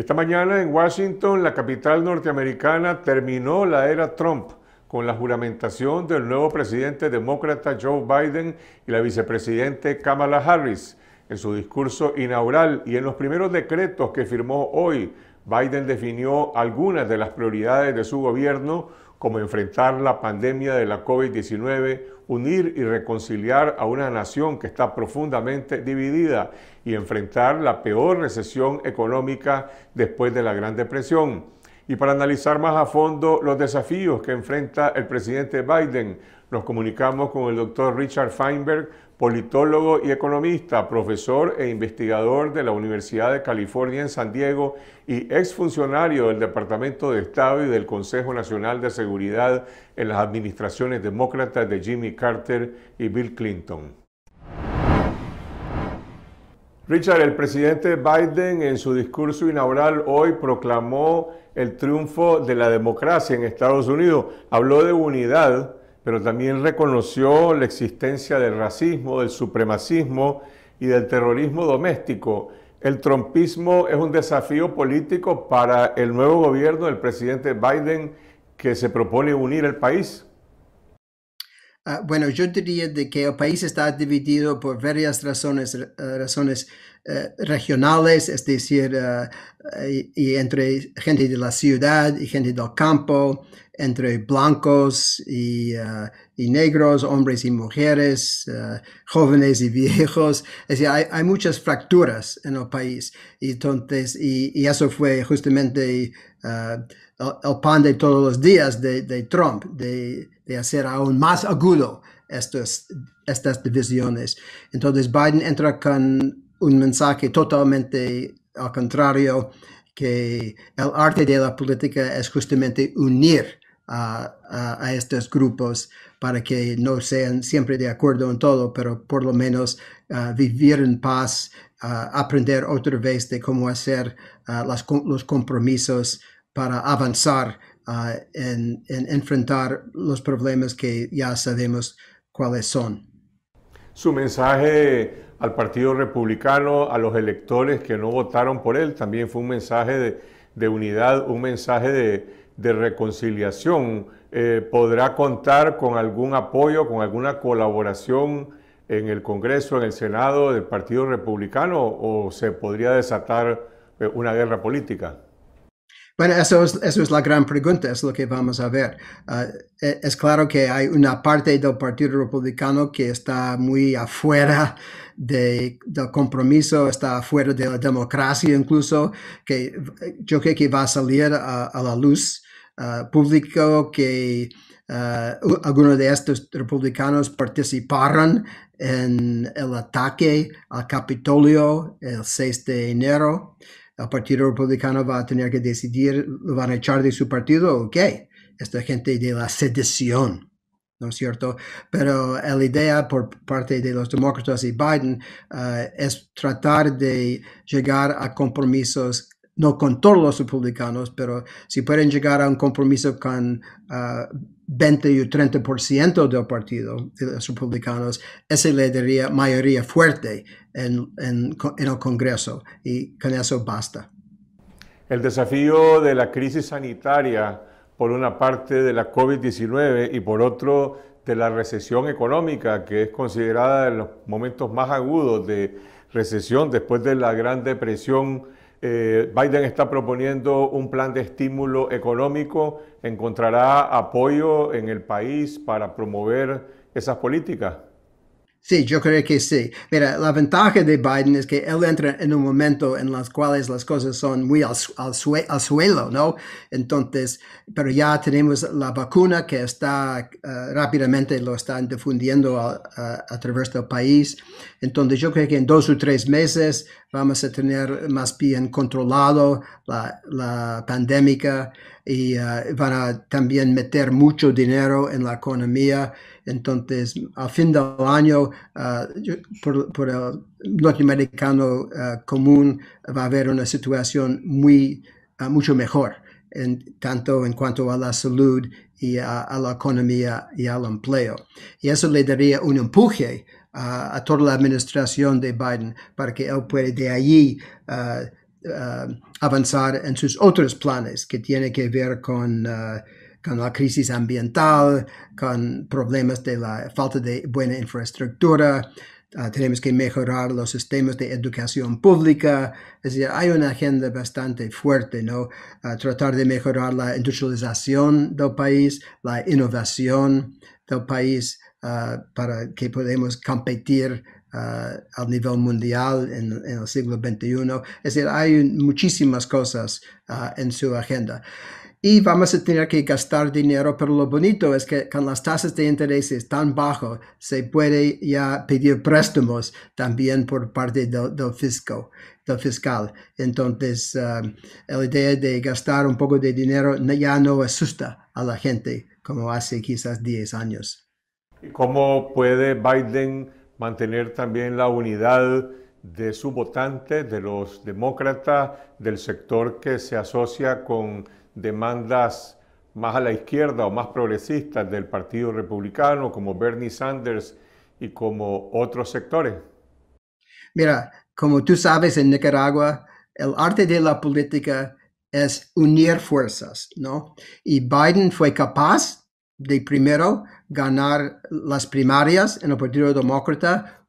Esta mañana en Washington, la capital norteamericana, terminó la era Trump con la juramentación del nuevo presidente demócrata Joe Biden y la vicepresidente Kamala Harris. En su discurso inaugural y en los primeros decretos que firmó hoy, Biden definió algunas de las prioridades de su gobierno como enfrentar la pandemia de la COVID-19, unir y reconciliar a una nación que está profundamente dividida y enfrentar la peor recesión económica después de la Gran Depresión. Y para analizar más a fondo los desafíos que enfrenta el presidente Biden, nos comunicamos con el doctor Richard Feinberg, politólogo y economista, profesor e investigador de la Universidad de California en San Diego y exfuncionario del Departamento de Estado y del Consejo Nacional de Seguridad en las administraciones demócratas de Jimmy Carter y Bill Clinton. Richard, el presidente Biden en su discurso inaugural hoy proclamó el triunfo de la democracia en Estados Unidos. Habló de unidad pero también reconoció la existencia del racismo, del supremacismo y del terrorismo doméstico. El trompismo es un desafío político para el nuevo gobierno del presidente Biden que se propone unir el país. Ah, bueno, yo diría de que el país está dividido por varias razones, eh, razones eh, regionales, es decir, eh, y entre gente de la ciudad y gente del campo, entre blancos y, negros, hombres y mujeres, jóvenes y viejos. Es decir, hay, muchas fracturas en el país. Y, entonces, y, eso fue justamente el, pan de todos los días de, de Trump, de de hacer aún más agudo estas, estas divisiones. Entonces Biden entra con un mensaje totalmente al contrario, que el arte de la política es justamente unir a, a, estos grupos para que no sean siempre de acuerdo en todo, pero por lo menos uh, vivir en paz, uh, aprender otra vez de cómo hacer uh, los compromisos para avanzar en, enfrentar los problemas que ya sabemos cuáles son. Su mensaje al Partido Republicano, a los electores que no votaron por él, también fue un mensaje de, unidad, un mensaje de, reconciliación. Eh, ¿Podrá contar con algún apoyo, con alguna colaboración en el Congreso, en el Senado del Partido Republicano o se podría desatar eh, una guerra política? Bueno, eso es, eso es la gran pregunta, es lo que vamos a ver. E, es claro que hay una parte del Partido Republicano que está muy afuera de, del compromiso, está afuera de la democracia incluso, que yo creo que va a salir a, la luz uh, público que uh, algunos de estos republicanos participaron en el ataque al Capitolio el 6 de enero el Partido Republicano va a tener que decidir, lo van a echar de su partido o qué. Esta gente de la sedición, ¿no es cierto? Pero la idea por parte de los demócratas y Biden eh, es tratar de llegar a compromisos no con todos los republicanos, pero si pueden llegar a un compromiso con 20 uh, y 30% del partido de los republicanos, esa le daría mayoría fuerte en, en, en el Congreso y con eso basta. El desafío de la crisis sanitaria, por una parte de la COVID-19 y por otro de la recesión económica, que es considerada en los momentos más agudos de recesión después de la Gran Depresión eh, Biden está proponiendo un plan de estímulo económico. ¿Encontrará apoyo en el país para promover esas políticas? Sí, yo creo que sí. Mira, la ventaja de Biden es que él entra en un momento en los cuales las cosas son muy al, suelo, ¿no? Entonces, pero ya tenemos la vacuna que está eh, rápidamente lo están difundiendo a, través del país. Entonces, yo creo que en dos o tres meses vamos a tener más bien controlado la, la pandemia y uh, van a también meter mucho dinero en la economía. Entonces, al fin del año, uh, por, el norteamericano uh, común, va a haber una situación muy, mucho mejor, en, tanto en cuanto a la salud y a, la economía y al empleo. Y eso le daría un empuje a toda la administración de Biden para que él pueda de allí avanzar en sus otros planes que tienen que ver con con la crisis ambiental, con problemas de la falta de buena infraestructura, uh, tenemos que mejorar los sistemas de educación pública, es decir, hay una agenda bastante fuerte, ¿no? Uh, tratar de mejorar la industrialización del país, la innovación del país uh, para que podamos competir al nivel mundial en, el siglo XXI. Es decir, hay muchísimas cosas en su agenda y vamos a tener que gastar dinero, pero lo bonito es que con las tasas de interés tan bajas se puede ya pedir préstamos también por parte del, fisco, del fiscal. Entonces, um, la idea de gastar un poco de dinero ya no asusta a la gente como hace quizás 10 años. ¿Y cómo puede Biden mantener también la unidad de su votante, de los demócratas, del sector que se asocia con demandas más a la izquierda o más progresistas del Partido Republicano, como Bernie Sanders y como otros sectores? Mira, como tú sabes, en Nicaragua, el arte de la política es unir fuerzas, ¿no? Y Biden fue capaz de primero ganar las primarias en el Partido Demócrata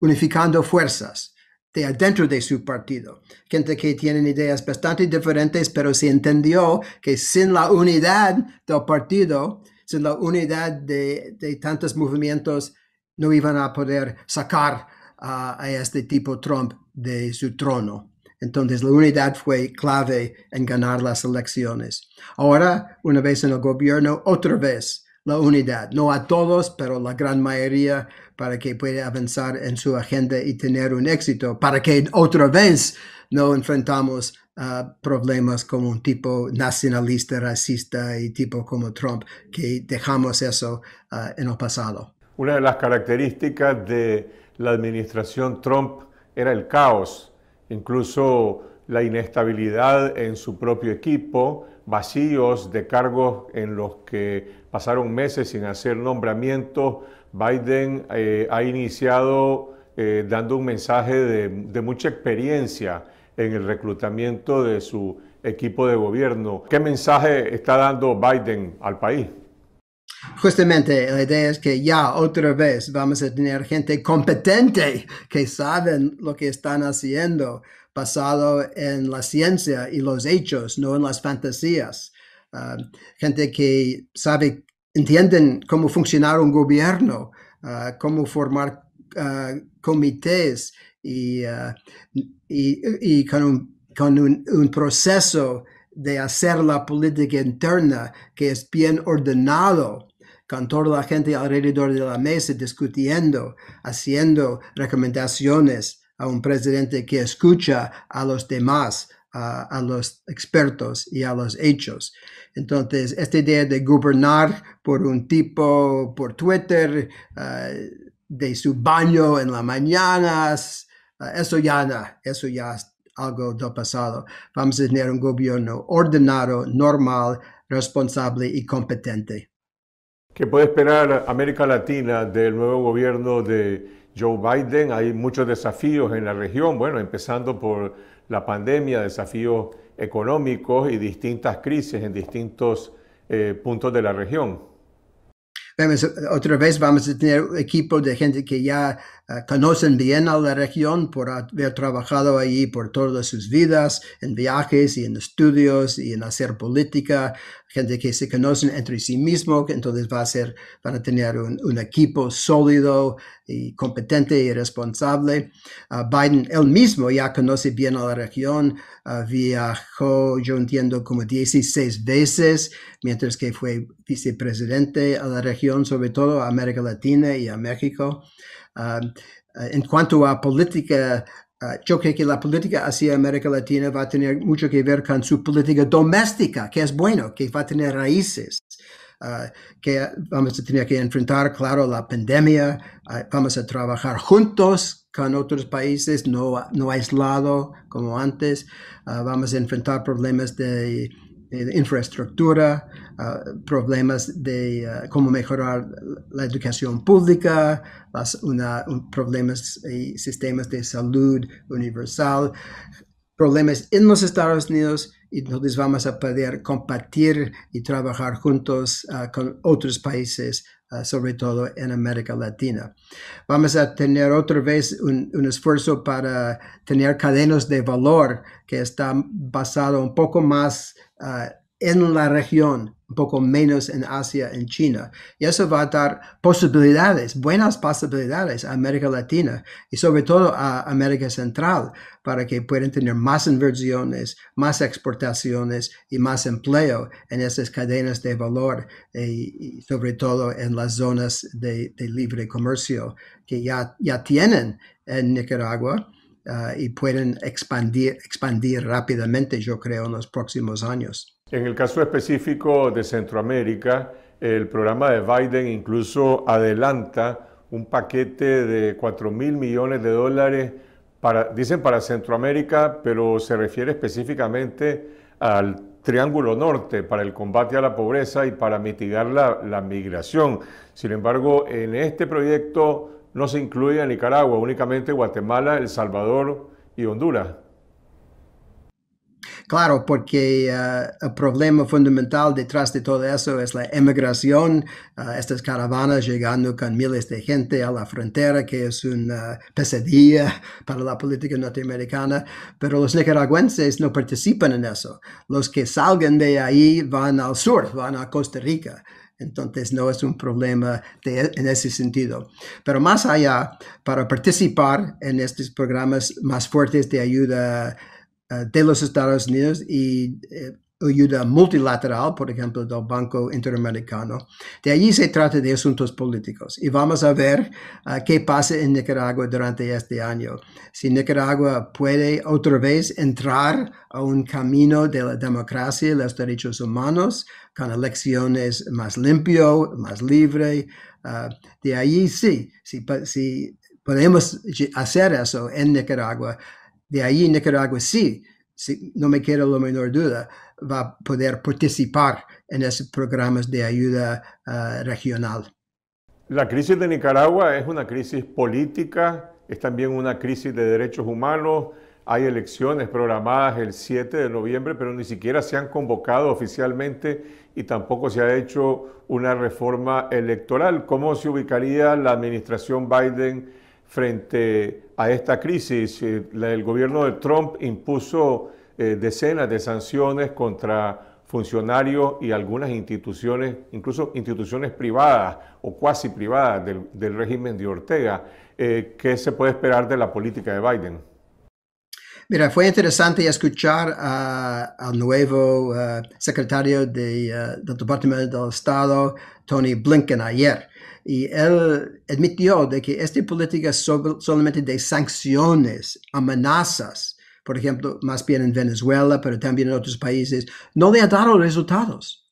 unificando fuerzas de adentro de su partido. Gente que tienen ideas bastante diferentes, pero se entendió que sin la unidad del partido, sin la unidad de, tantos movimientos, no iban a poder sacar a este tipo Trump de su trono. Entonces la unidad fue clave en ganar las elecciones. Ahora, una vez en el gobierno, otra vez la unidad, no a todos, pero la gran mayoría para que pueda avanzar en su agenda y tener un éxito, para que otra vez no enfrentamos a problemas como un tipo nacionalista, racista y tipo como Trump, que dejamos eso ah, en el pasado. Una de las características de la administración Trump era el caos, incluso la inestabilidad en su propio equipo, vacíos de cargos en los que pasaron meses sin hacer nombramientos. Biden eh, ha iniciado eh, dando un mensaje de, mucha experiencia en el reclutamiento de su equipo de gobierno. ¿Qué mensaje está dando Biden al país? Justamente la idea es que ya otra vez vamos a tener gente competente que saben lo que están haciendo basado en la ciencia y los hechos, no en las fantasías. Ah, gente que sabe, entienden cómo funcionar un gobierno, ah, cómo formar uh, comités y, y, con, un, con un, proceso de hacer la política interna que es bien ordenado con toda la gente alrededor de la mesa discutiendo, haciendo recomendaciones, a un presidente que escucha a los demás, a, los expertos y a los hechos. Entonces, esta idea de gobernar por un tipo por Twitter, eh, de su baño en las mañanas, eh, eso ya no, eso ya es algo del pasado. Vamos a tener un gobierno ordenado, normal, responsable y competente. ¿Qué puede esperar América Latina del nuevo gobierno de Joe Biden. Hay muchos desafíos en la región, bueno, empezando por la pandemia, desafíos económicos y distintas crisis en distintos eh, puntos de la región. Otra vez vamos a tener un equipo de gente que ya conocen bien a la región por haber trabajado allí por todas sus vidas, en viajes y en estudios y en hacer política, gente que se conocen entre sí mismo, entonces va a ser, van a tener un, un equipo sólido y competente y responsable. Ah, Biden él mismo ya conoce bien a la región, ah, viajó, yo entiendo, como 16 veces, mientras que fue vicepresidente a la región, sobre todo a América Latina y a México. Ah, en cuanto a política, yo creo que la política hacia América Latina va a tener mucho que ver con su política doméstica, que es bueno, que va a tener raíces. Ah, que vamos a tener que enfrentar, claro, la pandemia, ah, vamos a trabajar juntos con otros países, no, no aislado como antes, vamos a enfrentar problemas de, infraestructura, problemas de cómo mejorar la educación pública, problemas y sistemas de salud universal, problemas en los Estados Unidos y entonces vamos a poder compartir y trabajar juntos uh, con otros países, sobre todo en América Latina. Vamos a tener otra vez un, un, esfuerzo para tener cadenas de valor que están basado un poco más uh, en la región, un poco menos en Asia, en China. Y eso va a dar posibilidades, buenas posibilidades a América Latina y sobre todo a América Central para que puedan tener más inversiones, más exportaciones y más empleo en esas cadenas de valor eh, y, sobre todo en las zonas de, de libre comercio que ya, ya tienen en Nicaragua. Uh, y pueden expandir, expandir rápidamente, yo creo, en los próximos años. En el caso específico de Centroamérica, el programa de Biden incluso adelanta un paquete de 4 mil millones de dólares, para, dicen para Centroamérica, pero se refiere específicamente al Triángulo Norte para el combate a la pobreza y para mitigar la, la migración. Sin embargo, en este proyecto no se incluye a Nicaragua, únicamente Guatemala, El Salvador y Honduras. Claro, porque uh, el problema fundamental detrás de todo eso es la emigración, uh, estas caravanas llegando con miles de gente a la frontera, que es una pesadilla para la política norteamericana, pero los nicaragüenses no participan en eso. Los que salgan de ahí van al sur, van a Costa Rica. Entonces no es un problema de, en ese sentido. Pero más allá, para participar en estos programas más fuertes de ayuda eh, de los Estados Unidos y eh, ayuda multilateral, por ejemplo, del Banco Interamericano. De allí se trata de asuntos políticos y vamos a ver uh, qué pasa en Nicaragua durante este año. Si Nicaragua puede otra vez entrar a un camino de la democracia y los derechos humanos con elecciones más limpio, más libre, uh, de allí sí, si, si podemos hacer eso en Nicaragua, de ahí Nicaragua sí, si, no me queda la menor duda, va a poder participar en esos programas de ayuda uh, regional. La crisis de Nicaragua es una crisis política, es también una crisis de derechos humanos. Hay elecciones programadas el 7 de noviembre, pero ni siquiera se han convocado oficialmente y tampoco se ha hecho una reforma electoral. ¿Cómo se ubicaría la administración Biden frente a esta crisis. Eh, el gobierno de Trump impuso eh, decenas de sanciones contra funcionarios y algunas instituciones, incluso instituciones privadas o cuasi privadas del, régimen de Ortega. Eh, ¿Qué se puede esperar de la política de Biden? Mira, fue interesante escuchar al nuevo secretario del Departamento del Estado, Tony Blinken, ayer. Y él admitió de que esta política es solamente de sanciones, amenazas, por ejemplo, más bien en Venezuela, pero también en otros países, no le ha dado resultados.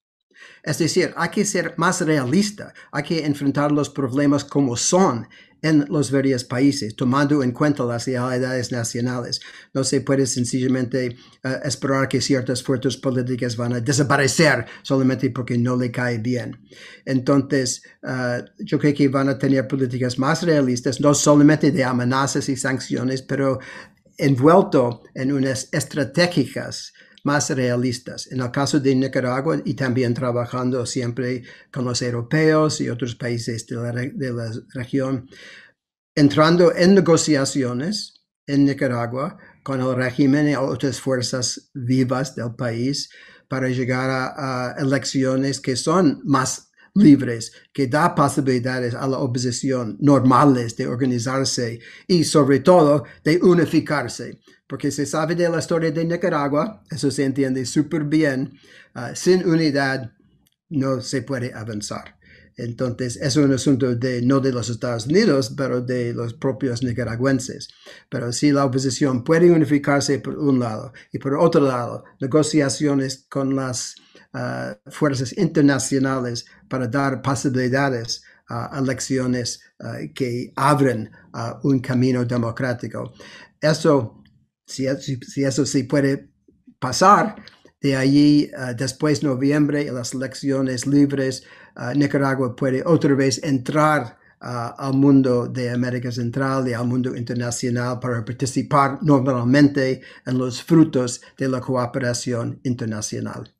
Es decir, hay que ser más realista, hay que enfrentar los problemas como son en los varios países, tomando en cuenta las realidades nacionales. No se puede sencillamente uh, esperar que ciertas fuerzas políticas van a desaparecer solamente porque no le cae bien. Entonces, uh, yo creo que van a tener políticas más realistas, no solamente de amenazas y sanciones, pero envuelto en unas estratégicas más realistas. En el caso de Nicaragua y también trabajando siempre con los europeos y otros países de la, región, entrando en negociaciones en Nicaragua con el régimen y otras fuerzas vivas del país para llegar a, a elecciones que son más libres, que da posibilidades a la oposición normales de organizarse y sobre todo de unificarse porque se sabe de la historia de Nicaragua, eso se entiende súper bien, uh, sin unidad no se puede avanzar. Entonces, es un asunto de, no de los Estados Unidos, pero de los propios nicaragüenses. Pero si la oposición puede unificarse por un lado y por otro lado, negociaciones con las uh, fuerzas internacionales para dar posibilidades a elecciones uh, que abren un camino democrático. Eso si, eso sí puede pasar, de allí después de noviembre, las elecciones libres, Nicaragua puede otra vez entrar al mundo de América Central y al mundo internacional para participar normalmente en los frutos de la cooperación internacional.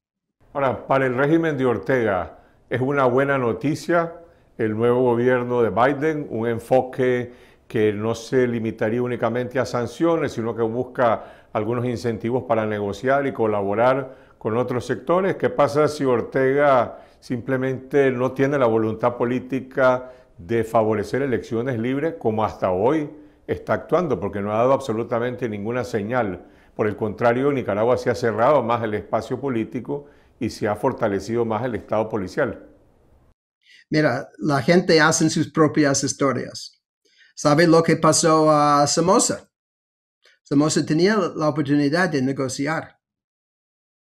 Ahora, para el régimen de Ortega, ¿es una buena noticia el nuevo gobierno de Biden, un enfoque que no se limitaría únicamente a sanciones, sino que busca algunos incentivos para negociar y colaborar con otros sectores? ¿Qué pasa si Ortega simplemente no tiene la voluntad política de favorecer elecciones libres como hasta hoy está actuando, porque no ha dado absolutamente ninguna señal. Por el contrario, Nicaragua se ha cerrado más el espacio político y se ha fortalecido más el Estado policial. Mira, la gente hace sus propias historias. ¿Sabe lo que pasó a Somoza? Somoza tenía la oportunidad de negociar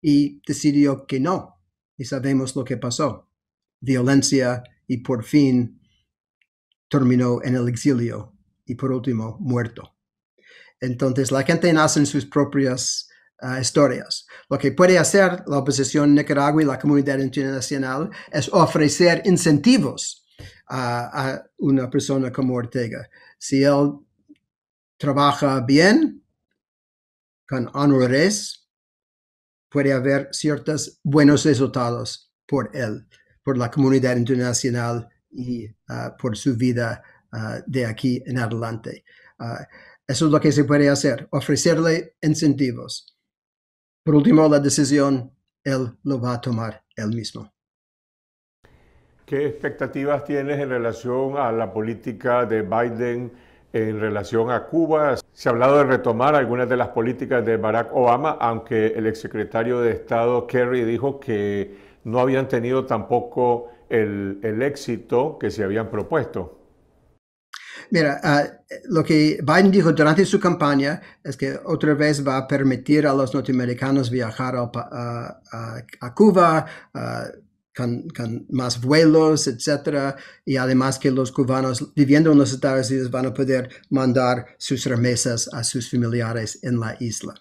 y decidió que no. Y sabemos lo que pasó. Violencia y por fin terminó en el exilio y por último muerto. Entonces la gente nace en sus propias ah, historias. Lo que puede hacer la oposición Nicaragua y la comunidad internacional es ofrecer incentivos a, a una persona como Ortega. Si él trabaja bien, con honores, puede haber ciertos buenos resultados por él, por la comunidad internacional y uh, por su vida uh, de aquí en adelante. Uh, eso es lo que se puede hacer, ofrecerle incentivos. Por último, la decisión él lo va a tomar él mismo. ¿Qué expectativas tienes en relación a la política de Biden en relación a Cuba? Se ha hablado de retomar algunas de las políticas de Barack Obama, aunque el exsecretario de Estado Kerry dijo que no habían tenido tampoco el, éxito que se habían propuesto. Mira, ah, lo que Biden dijo durante su campaña es que otra vez va a permitir a los norteamericanos viajar a, Cuba con, más vuelos, etcétera, y además que los cubanos viviendo en los Estados Unidos van a poder mandar sus remesas a sus familiares en la isla.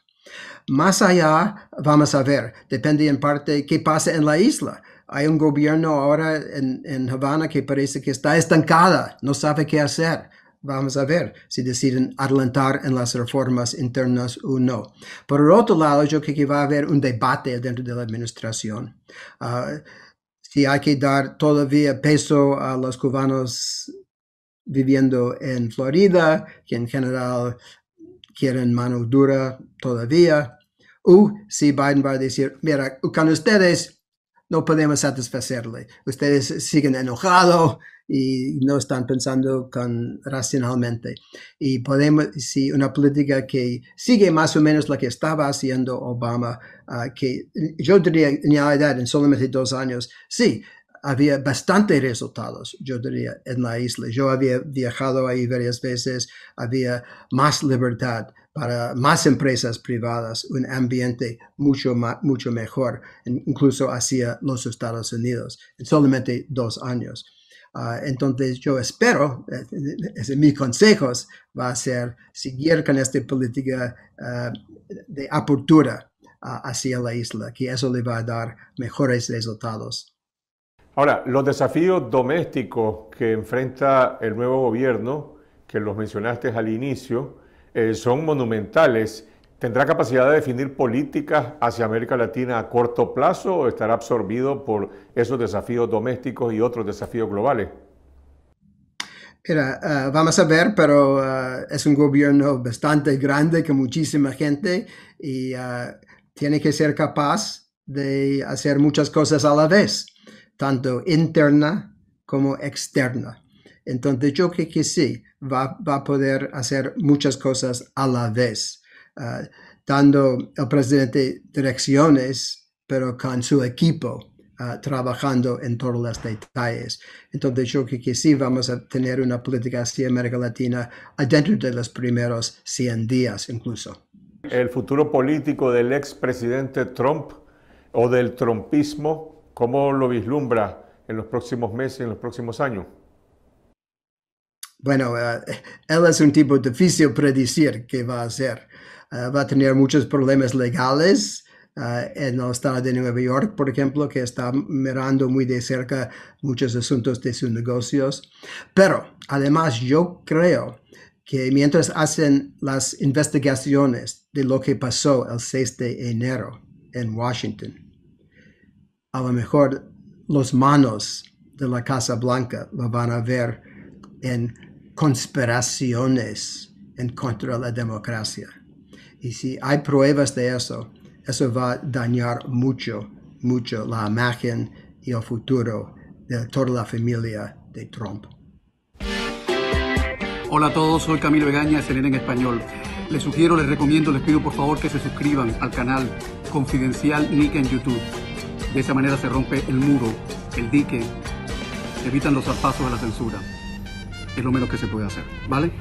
Más allá, vamos a ver, depende en parte qué pasa en la isla. Hay un gobierno ahora en, en Havana que parece que está estancada, no sabe qué hacer. Vamos a ver si deciden adelantar en las reformas internas o no. Por otro lado, yo creo que va a haber un debate dentro de la administración. Uh, si hay que dar todavía peso a los cubanos viviendo en Florida, que en general quieren mano dura todavía, o si Biden va a decir, mira, con ustedes no podemos satisfacerle, ustedes siguen enojados y no están pensando con, racionalmente. Y podemos, si una política que sigue más o menos la que estaba haciendo Obama, uh, que yo diría en realidad en solamente dos años, sí, había bastantes resultados, yo diría, en la isla. Yo había viajado ahí varias veces, había más libertad para más empresas privadas, un ambiente mucho, mucho mejor, incluso hacia los Estados Unidos, en solamente dos años. Ah, entonces yo espero, eh, mis consejos va a ser seguir con esta política ah, de apertura ah, hacia la isla, que eso le va a dar mejores resultados. Ahora, los desafíos domésticos que enfrenta el nuevo gobierno, que los mencionaste al inicio, eh, son monumentales. ¿Tendrá capacidad de definir políticas hacia América Latina a corto plazo o estará absorbido por esos desafíos domésticos y otros desafíos globales? Mira, ah, vamos a ver, pero ah, es un gobierno bastante grande con muchísima gente y ah, tiene que ser capaz de hacer muchas cosas a la vez, tanto interna como externa. Entonces yo creo que sí, va, a poder hacer muchas cosas a la vez, uh, dando el presidente direcciones, pero con su equipo. Uh, trabajando en todos los detalles. Entonces yo creo que sí vamos a tener una política hacia América Latina dentro de los primeros 100 días incluso. El futuro político del expresidente Trump o del trumpismo, ¿cómo lo vislumbra en los próximos meses, en los próximos años? Bueno, eh, él es un tipo difícil predecir qué va a hacer. Eh, va a tener muchos problemas legales uh, en el estado de Nueva York, por ejemplo, que está mirando muy de cerca muchos asuntos de sus negocios. Pero además yo creo que mientras hacen las investigaciones de lo que pasó el 6 de enero en Washington, a lo mejor los manos de la Casa Blanca lo van a ver en conspiraciones en contra de la democracia. Y si hay pruebas de eso, eso va a dañar mucho, mucho la imagen y el futuro de toda la familia de Trump. Hola a todos, soy Camilo Egaña, CNN en español. Les sugiero, les recomiendo, les pido por favor que se suscriban al canal Confidencial Nick en YouTube. De esa manera se rompe el muro, el dique, evitan los zarpazos de la censura. Es lo menos que se puede hacer, ¿vale?